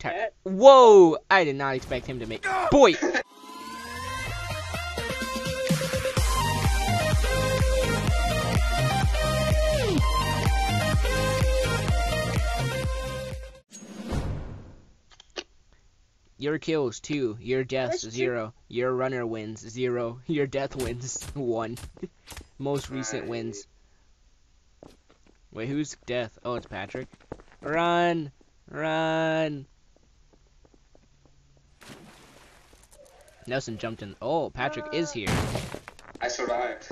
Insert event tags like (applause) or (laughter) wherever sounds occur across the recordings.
Cat. Whoa! I did not expect him to make. Boy! (laughs) Your kills two, your deaths zero, your runner wins zero, your death wins (laughs) one. Most recent wins. Wait, who's death? Oh, it's Patrick. Run! Run! Nelson jumped in. Oh, Patrick is here. I survived.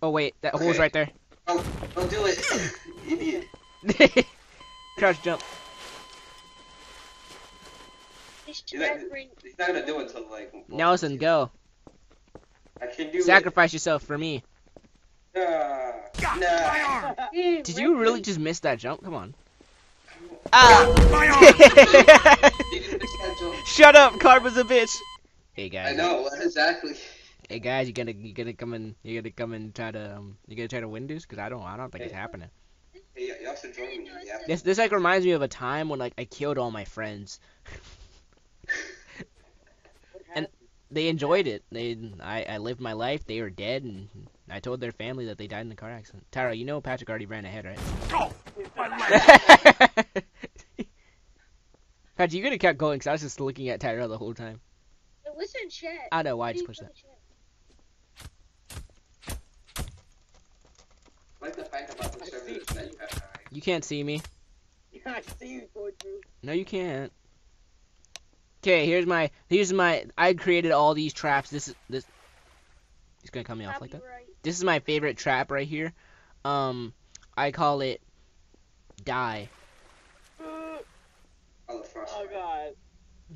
Oh wait, that hole's right there. Oh, don't do it, (laughs) idiot. (laughs) Crouch jump. This He's not, he's not gonna do it until like. Nelson, go. I can do Sacrifice yourself for me. it. Uh, nah. (laughs) Did you really just miss that jump? Come on. Ah! He didn't miss that jump. Shut up, Karma's a bitch. Hey guys. I know exactly. Hey guys, you gonna you gonna come and you gonna come and try to um you gonna try to win this? Cause I don't I don't think it's happening. Hey, y'all should join me. Yeah. This this like reminds me of a time when like I killed all my friends. (laughs) And- They enjoyed it. They I I lived my life. They were dead, and I told their family that they died in a car accident. Tara, you know Patrick already ran ahead, right? Go! (laughs) Patrick, you could have kept going, cause I was just looking at Tyra the whole time. Listen, chat. I know why I just pushed that. listen, chat. like the fact about the servers that you have. now. You can't see me. I see you going. No, you can't. Okay, here's my here's my I created all these traps. This is this. He's gonna cut me off like that. Copyright. This is my favorite trap right here. Um, I call it die. Oh. Oh god.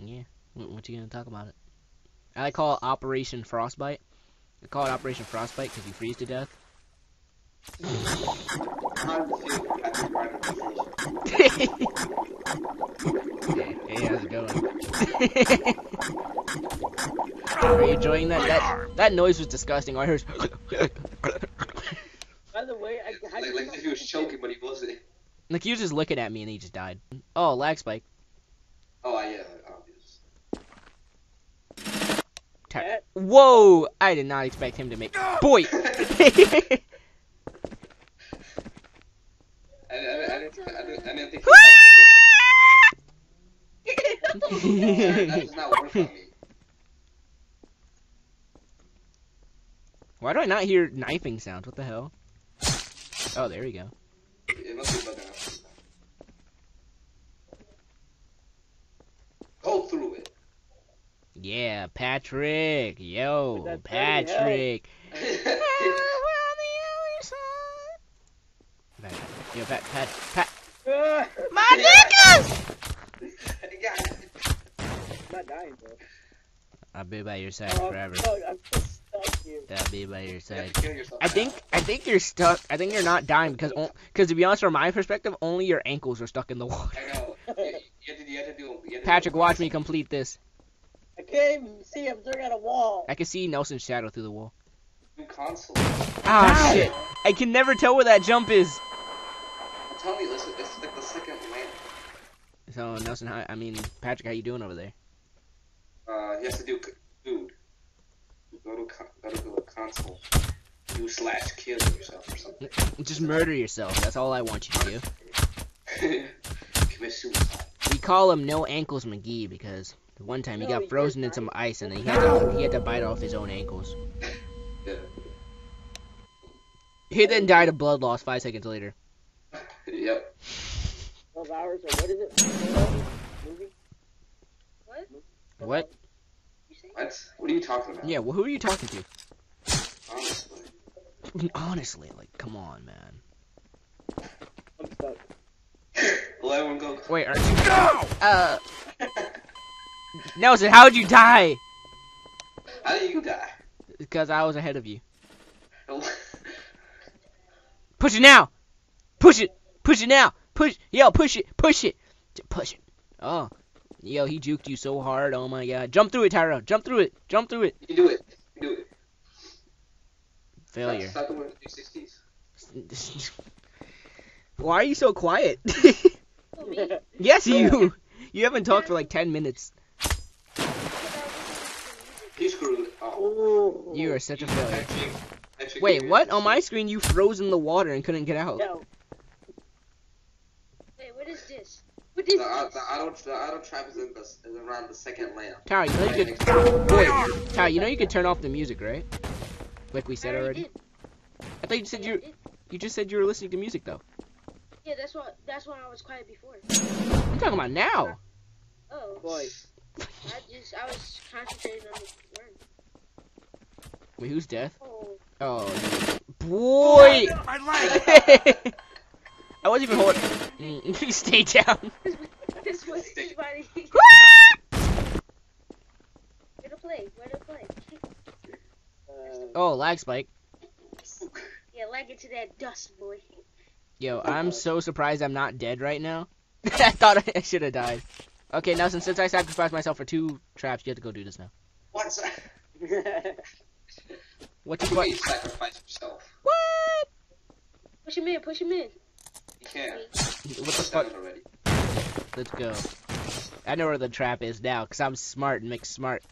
Yeah. What, what you gonna talk about it? I call it Operation Frostbite. I call it Operation Frostbite because you freeze to death. How do you feel Patrick Ryder organization? hey, hey, how's it going? (laughs) Are you enjoying that? That that noise was disgusting. I heard. By the way, I how do Like, like if he was choking, but he wasn't. like he was just looking at me and he just died. Oh, lag spike. Oh, yeah, obvious. Cat. Whoa! I did not expect him to make. Boy. (laughs) (laughs) I, I, I, didn't, I, didn't, I didn't think (laughs) that, that does not work on me. Why do I not hear knifing sounds? What the hell? Oh, there we go. It must be bugging out. Go through it. Yeah, Patrick. Yo, That's Patrick. (laughs) yeah, Pat, yo, Pat, Pat, Pat. Ah, (laughs) My niggas! I'm not dying, bro. I'll be by your side Oh, forever. fuck, I'm just stuck here. I'll be by your side. have to kill yourself I think I think you're stuck. I think you're not dying because because to be honest, from my perspective, only your ankles are stuck in the water. I know. (laughs) You, you, have to, you have to do. You have Patrick, do watch me complete this. I can't even see. I'm staring at a wall. I can see Nelson's shadow through the wall. New console. Ah shit! I can never tell where that jump is. I'm telling you, this is, this is like the second land. So Nelson, how, I mean Patrick, how you doing over there? Uh, he has to do slash kill yourself or something. Just murder yourself. That's all I want you to do. (laughs) Commit suicide. We call him No Ankles McGee because the one time he got frozen in some ice and then he had to he had to bite off his own ankles. Yeah. (laughs) He then died of blood loss five seconds later. (laughs) Yep. 12 hours or what is it? Movie? What? What? What? What are you talking about? Yeah, well, who are you talking to? Honestly. Like, come on, man. I'm stuck. Let everyone go. Wait, are you? Uh, (laughs) Nelson, how'd you die? How did you die? Because I was ahead of you. (laughs) Push it now. Push it. Push it now. Push. Yo, push it. Push it. Push it. Oh. Yo, he juked you so hard. Oh my god. Jump through it, Tyro. Jump through it. Jump through it. You can do it. You can do it. Failure. Stop doing 360s. Why are you so quiet? (laughs) Oh, me. (laughs) Yes, you. (laughs) You haven't talked for like ten minutes. You screwed. Oh. You are such a failure. Actually, actually, Wait, what? On my screen, you froze in the water and couldn't get out. No. Wait, what is this? What is The, uh, this? the auto the auto trap is in the is around the second lamp. Tara, you know you Right could. Wait, Tara, you know you could turn off the music, right? Like we said I already. did. I thought you said you you just said you were listening to music though. Yeah, that's what. That's why I was quiet before. What are you talking about now? Oh, Boy. I just I was concentrating on the word. Wait, who's death? Oh, Oh, boy! My leg! (laughs) I wasn't even holding. Mm, (laughs) Stay down. (laughs) this was this body. Where to play? Where to play? Uh, Oh, lag spike. Yeah, lag into that dust, boy. Yo, I'm so surprised I'm not dead right now. (laughs) I thought I should have died. Okay, Nelson, since I sacrificed myself for two traps, you have to go do this now. What's that? What (laughs) the You fuck? can sacrifice yourself. What? Push him in. Push him in. You can't. What the fuck? Already. Let's go. I know where the trap is now, because I'm smart and make smart.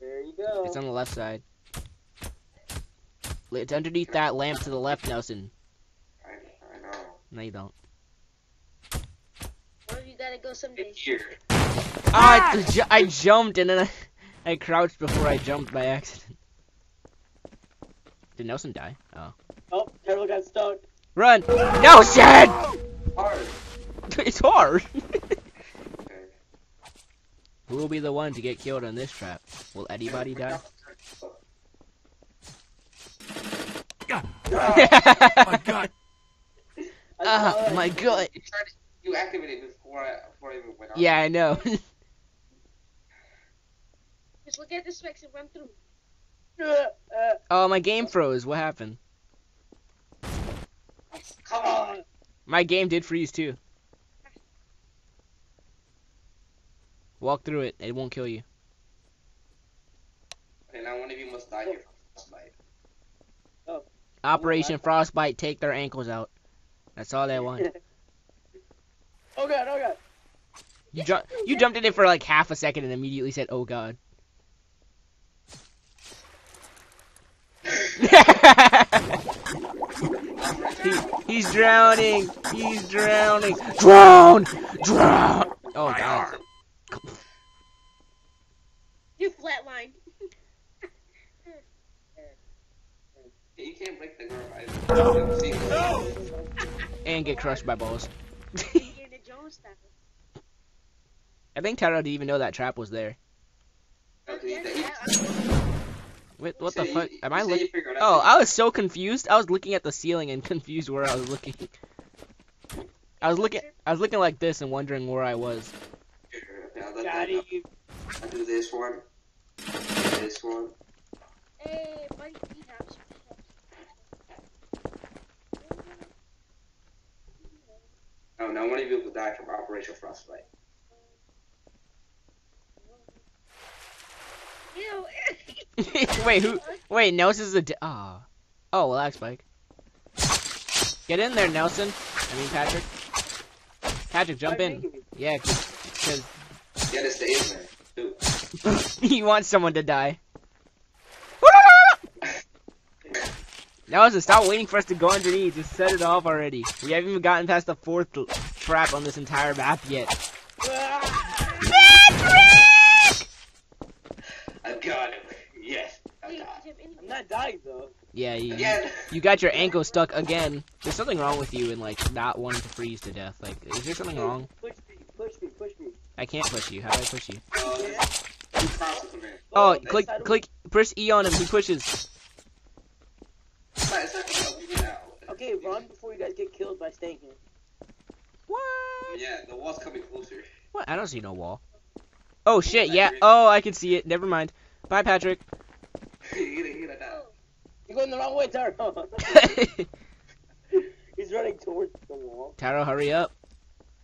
There you go. It's on the left side. It's underneath that lamp to the left, Nelson. I, I know. No, you don't. One of you gotta go someday. It's here. Oh, I, ah! ju- I jumped and then I, I crouched before I jumped by accident. Did Nelson die? Oh. Oh, turtle got stuck. Run! Nelson! Hard. (laughs) It's hard. (laughs) Okay. Who will be the one to get killed on this trap? Will anybody die? oh, (laughs) My God. I Ah, my god. You activated it before I before I even went on. Yeah, I know. (laughs) Just look at the specs and run through. Uh, uh, oh, my game froze. What happened? Come on. My game did freeze too. Walk through it. It won't kill you. Okay, now one of you must die here from frostbite. Oh. Operation Frostbite. Take their ankles out. That's all they want. (laughs) oh god, oh god. You ju- You jumped in it for like half a second and immediately said, "Oh God." (laughs) he, he's drowning. He's drowning. Drown! Drown! Oh God. arm. You flatline. You can't break the girl. I See, No! And get crushed by balls. Indiana Jones style. I think Taro didn't even know that trap was there. Okay, Yeah, you- yeah, Wait, what you the fuck? Am I looking? you figured out Oh, I was so confused. I was looking at the ceiling and (laughs) confused where I was looking. I was looking. I was looking like this and wondering where I was. Okay, I'll, let Got that- him. I'll do this one. This one. Hey, buddy, we have some Oh, now one of you will die from Operation Frostbite. Ew. (laughs) wait, who? Wait, Nelson's a. Di- oh. Oh, that's Spike. Get in there, Nelson. I mean, Patrick. Patrick, jump in. Yeah, because Yeah, this the in there, too. (laughs) he wants someone to die. Nelson, stop waiting for us to go underneath. Just set it off already. We haven't even gotten past the fourth trap on this entire map yet. Ah! I got him. Yes, I got him. I'm not dying though. Yeah, you, Again. you got your ankle stuck again. There's something wrong with you and like not wanting to freeze to death. Like, is there something wrong? Push me, push me, push me. I can't push you. How do I push you? Two crosses. Oh, click, click, press E on him. He pushes. It's not, it's not gonna help you now. Okay, run before you guys get killed by staying here. What? Yeah, the wall's coming closer. What? I don't see no wall. Oh shit! Yeah. Oh, I can see it. Never mind. Bye, Patrick. (laughs) You're gonna hear that now. You're going the wrong way, Taro. (laughs) (laughs) He's running towards the wall. Taro, hurry up.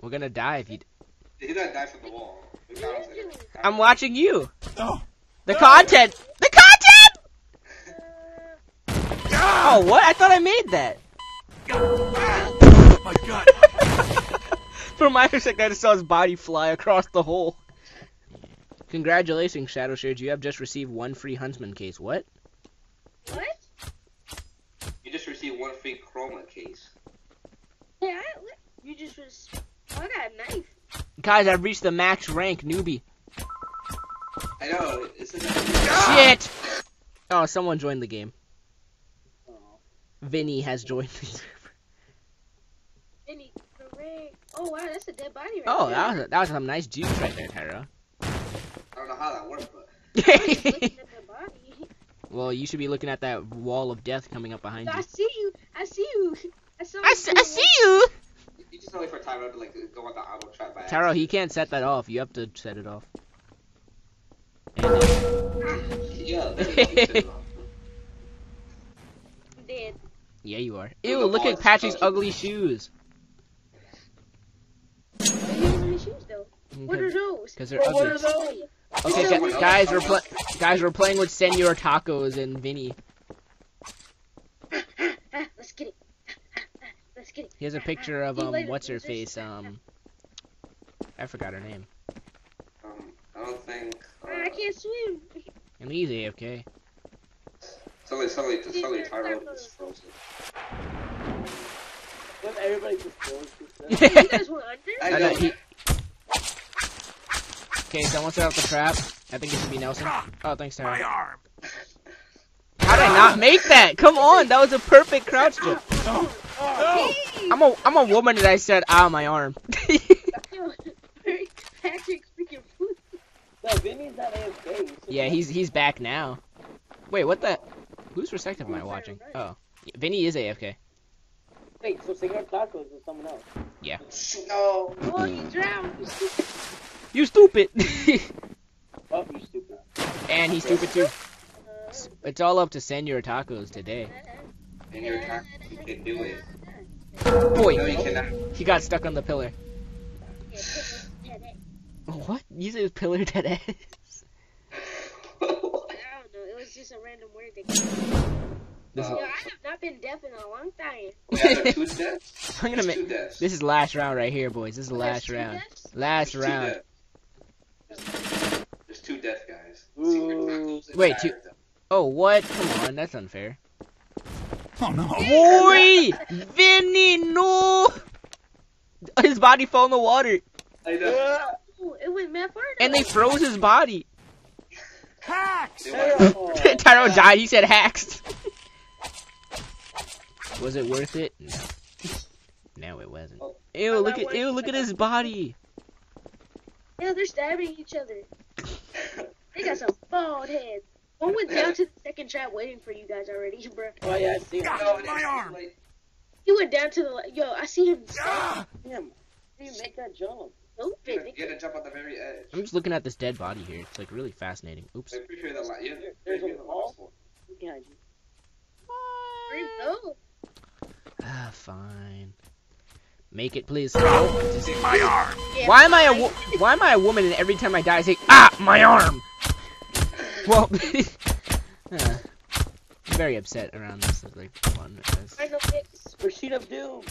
We're gonna die if you. He's gonna die from the wall. We got him there. I'm watching you. No! The content. The content. Oh, what? I thought I made that. Oh my God! (laughs) For my second, I just saw his body fly across the hole. Congratulations, Shadow Shades. You have just received one free Huntsman case. What? What? You just received one free chroma case. Yeah, I, you just was. Oh, I got a knife. Guys, I've reached the max rank, newbie. I know. It's a Shit! Oh, someone joined the game. Vinny has joined the server. (laughs) Vinny, correct. Oh wow, that's a dead body right Oh, there. that was, that was some nice juice right there, Tyra. I don't know how that worked, but (laughs) I was looking at the body. well, you should be looking at that wall of death coming up behind I you. I see you. I see you. I saw. I, you. s- I see you! you just wait for Tyro to like go on the auto trap by Taro, he can't set that off. You have to set it off. And, uh, Yeah. they can keep it on. I'm dead. Yeah, you are. Ew, look ball at is Patchy's ugly shoes. Why are you wearing shoes though? What are those? Because they're Oh, ugly. are those? Okay, Oh, guys, we're pl- guys, we're playing with Senor Tacos and Vinny. (laughs) Let's get it. (laughs) Let's get it. He has a picture of um, what's her face? Um, I forgot her name. Um, I don't think. Uh, I can't swim. And he's AFK. Suddenly, suddenly, suddenly, Tyro is frozen. What everybody just goes to say? You guys were under? I I know. know, he- Okay, someone set up the trap. I think it should be Nelson. Oh, thanks, My Tara. arm. How did I not make that? Come on, that was a perfect crouch jump. I'm a I'm a woman and I said, ah, my arm. Patrick freaking food. No, Vinny's not AFK. He's just yeah, he's he's back now. Wait, what the? Whose perspective am I watching? Oh, Vinny is AFK. Wait, so Senor Tacos is someone else. Yeah. no. Oh, you drowned. You stupid. You stupid. Oh, you stupid. and he's stupid too. It's all up to Senor Tacos today. And your attack, you can do it. Boy, No, you cannot. he got stuck on the pillar. (laughs) What? You said pillar (laughs) dead ass. (laughs) I don't know. It was just a random word that came. This is, Yo, I have not been deaf in a long time. (laughs) yeah, two deaths. (laughs) I'm gonna make. two deaths. This is last round right here, boys. This is the last round. deaths? Last There's round. deaths. There's, there's two death guys. Ooh. Wait, two- Tyro. Oh, what? Come on, that's unfair. Oh no. Boy! Vinny, no! His body fell in the water. I know. Ooh, it went mad far. And they froze his body. Hacks. They Tyro. (laughs) Tyro died, he said hacks. Was it worth it? No. No, it wasn't. Ew, look at ew, look at his body. Yeah, they're stabbing each other. They got some bald heads. One went down to the second trap waiting for you guys already, bro. Oh yeah, I see him. No, My arm. like- He went down to the yo. I see him. Ah! Damn. How do you make that jump? Stupid. You gotta- jump on the very edge. I'm just looking at this dead body here. It's like really fascinating. Oops. I appreciate that la- yeah, There's a wall. last one. Look behind you. Where'd he go? Ah, fine. Make it, please. Oh, just- My arm. Why am I a wo- why am I a woman and every time I die I say ah my arm? (laughs) Well, (laughs) uh, I'm very upset around this like one. Final fix. Pursuit of Doom.